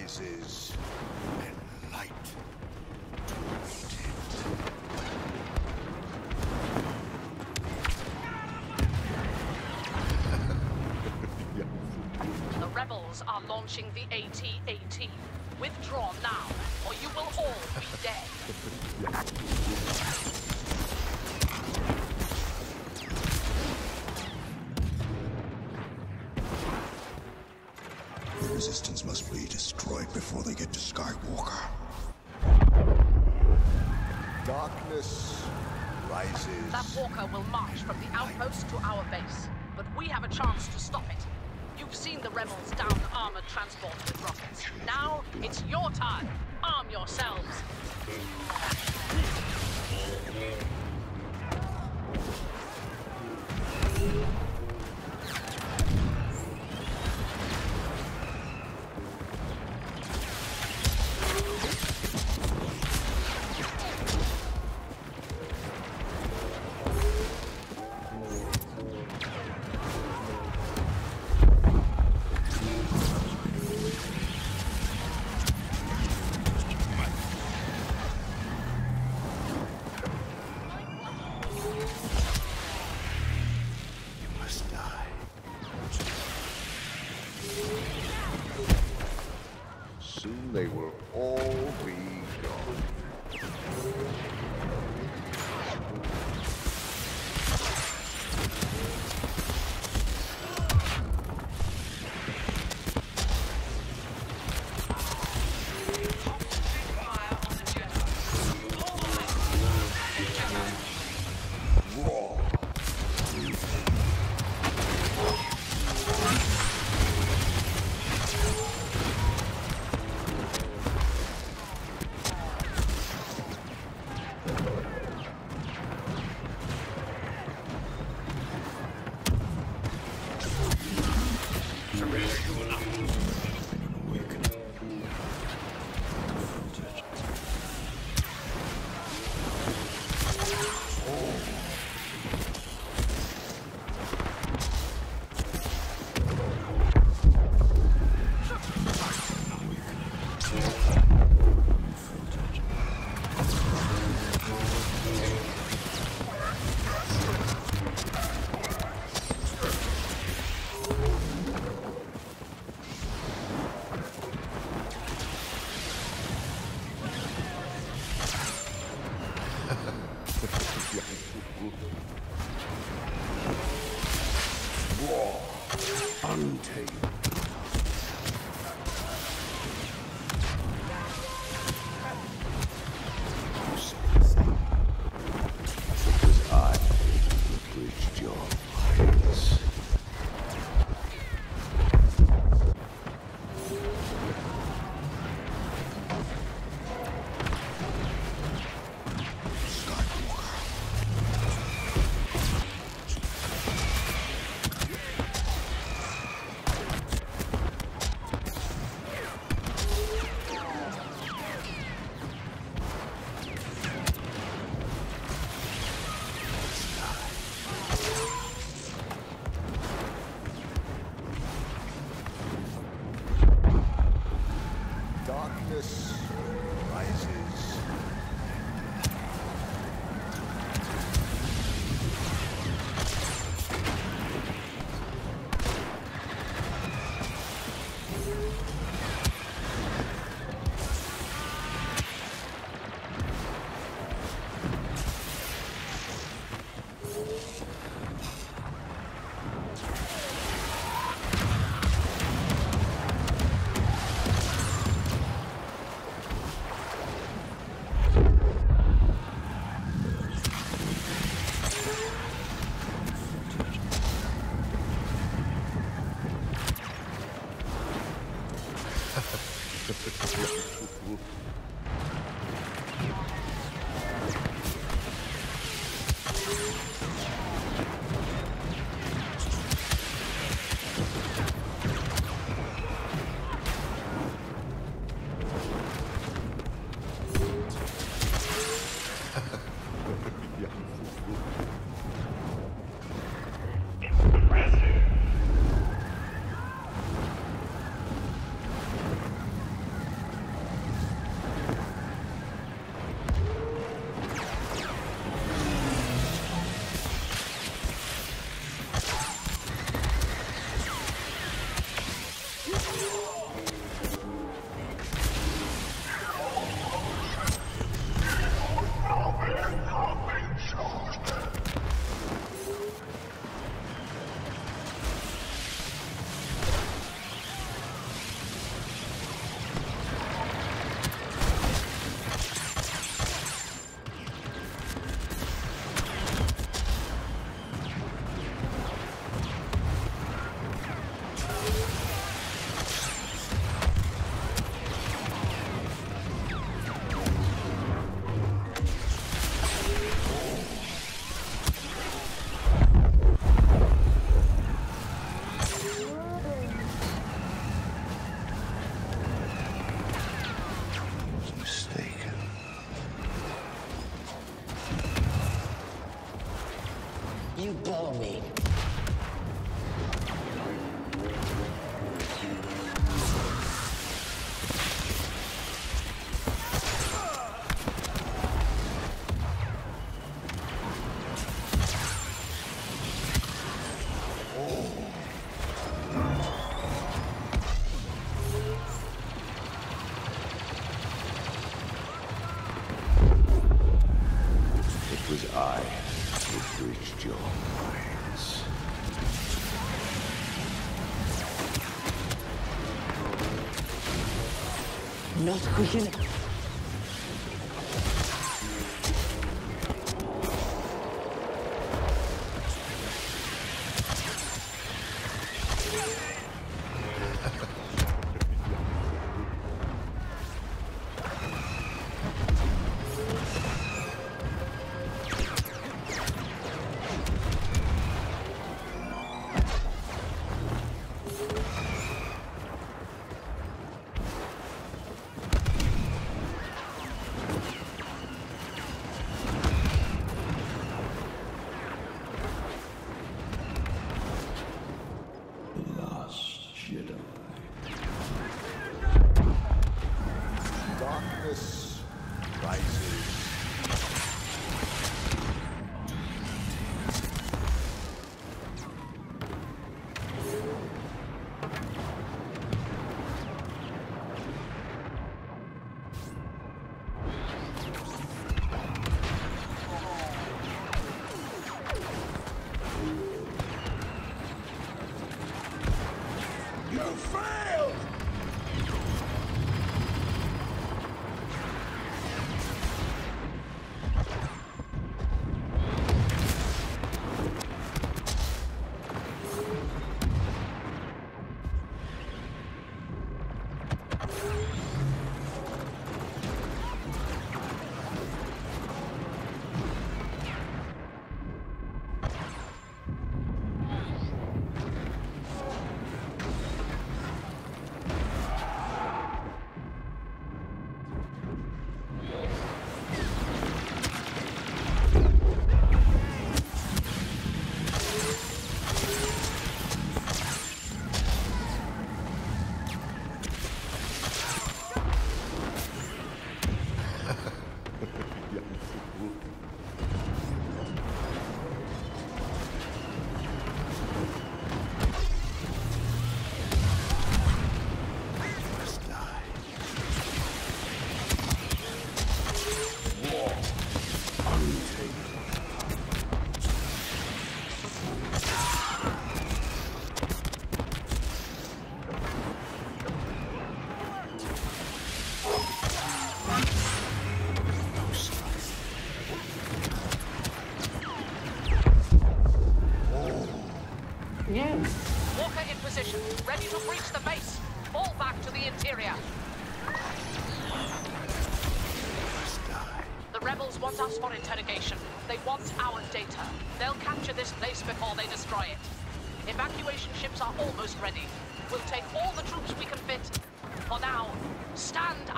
rises and light to meet The rebels are launching the AT-AT. Withdraw now, or you will all be dead. before they get to Skywalker. Darkness rises. That walker will march from the outpost to our base, but we have a chance to stop it. You've seen the rebels down armored transport with rockets. Now it's your time. Arm yourselves. Thank you. très très très très your minds. Not quick enough.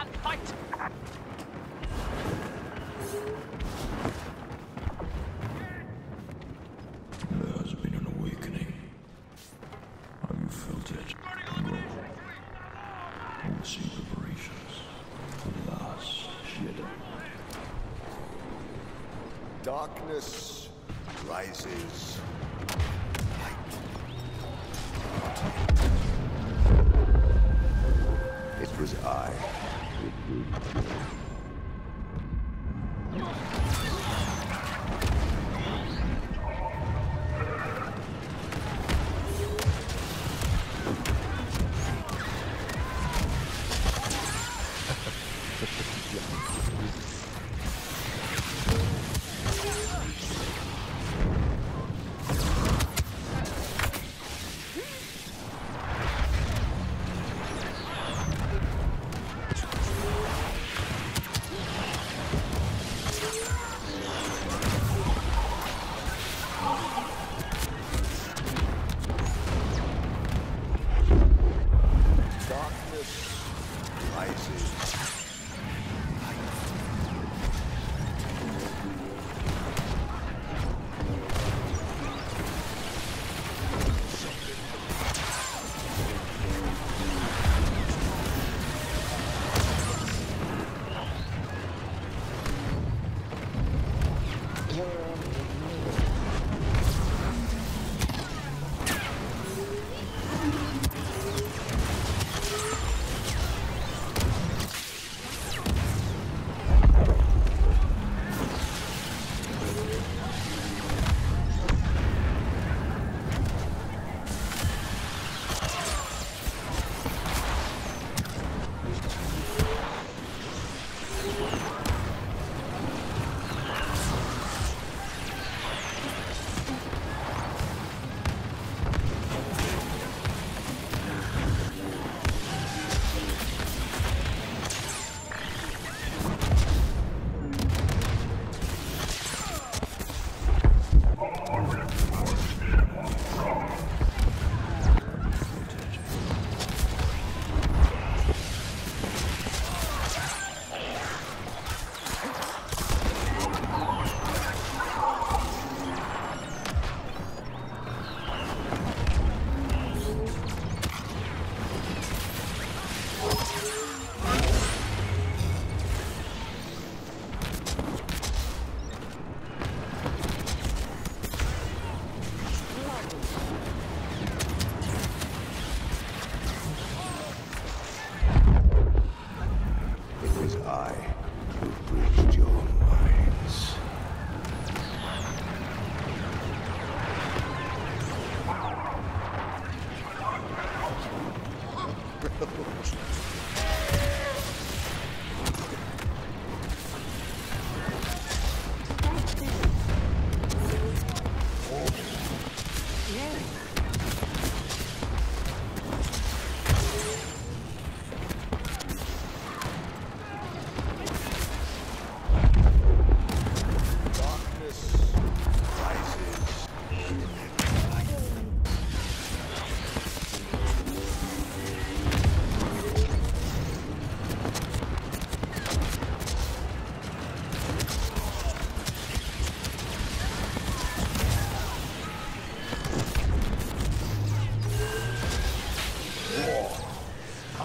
and fight! There has been an awakening. Have you felt it? See Darkness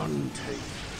Untamed.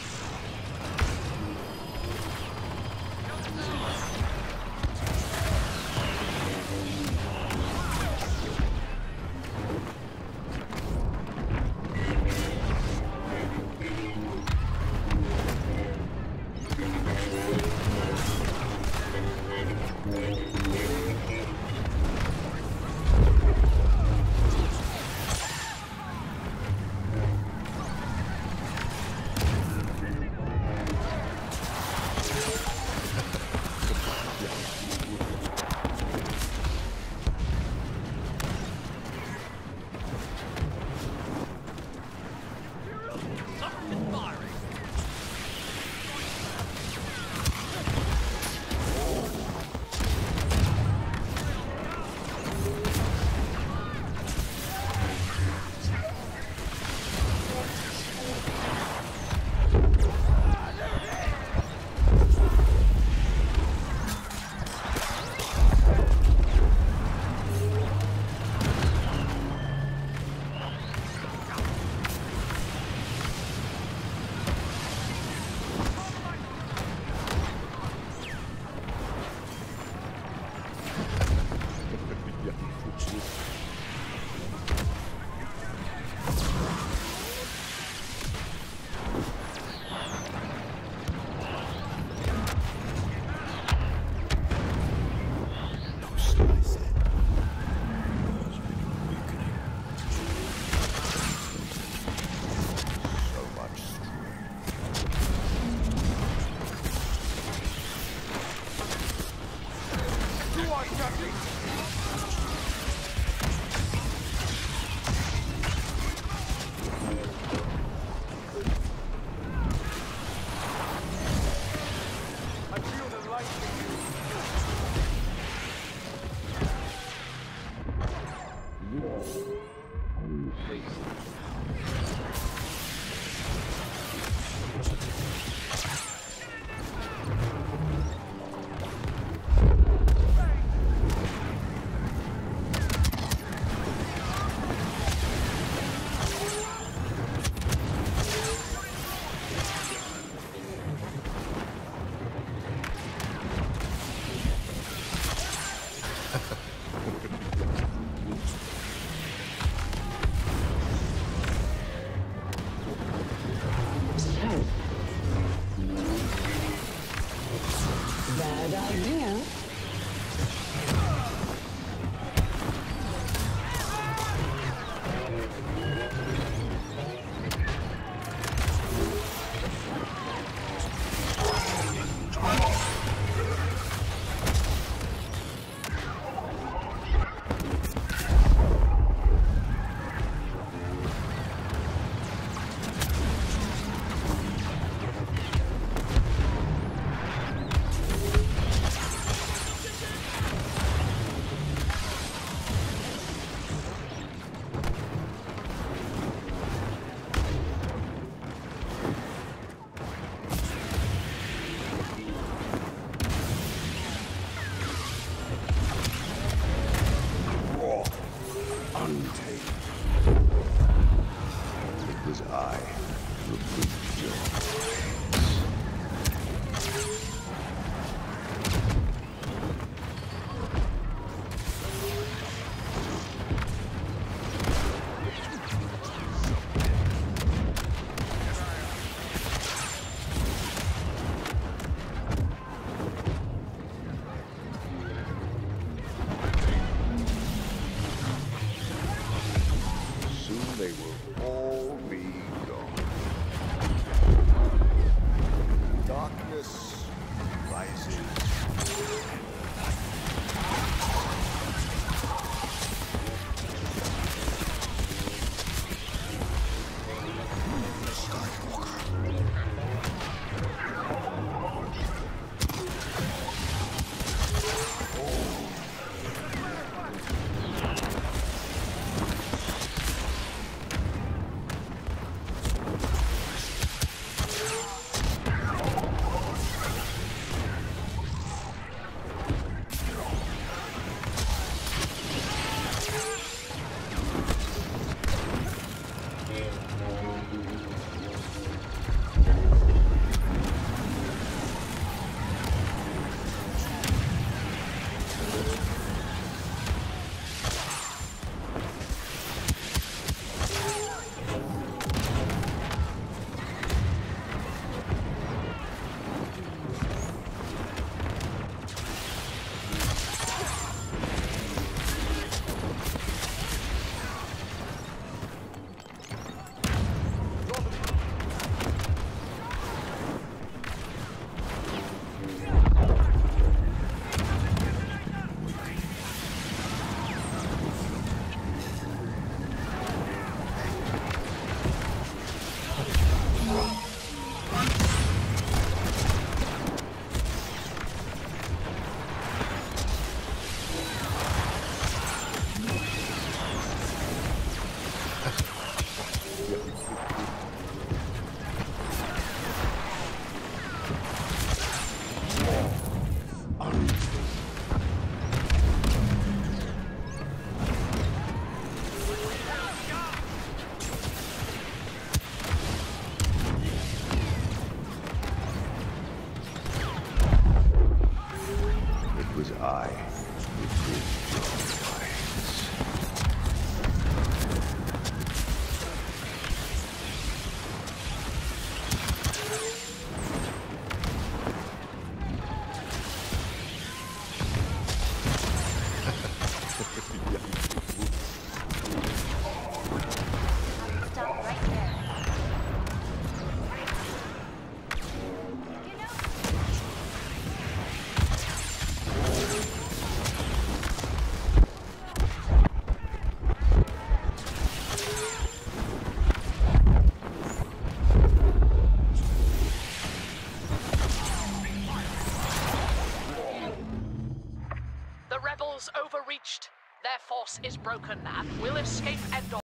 Breached. Their force is broken and will escape Endor.